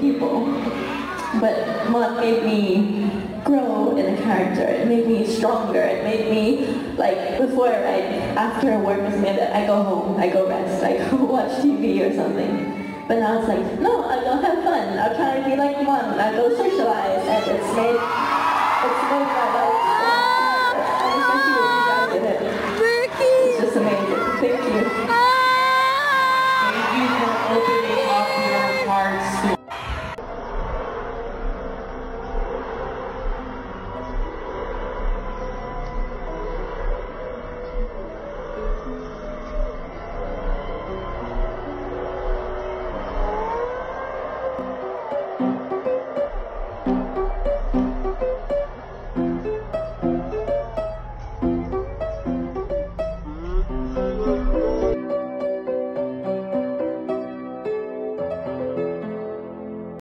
People, but Mon made me grow in a character. It made me stronger. It made me like before I after a work with Amanda, I go home, I go rest, I go watch TV or something. But now it's like, no, I'll go have fun. I'll try to be like Mon. I'll go socialize, and it's made. Amazing. Thank you.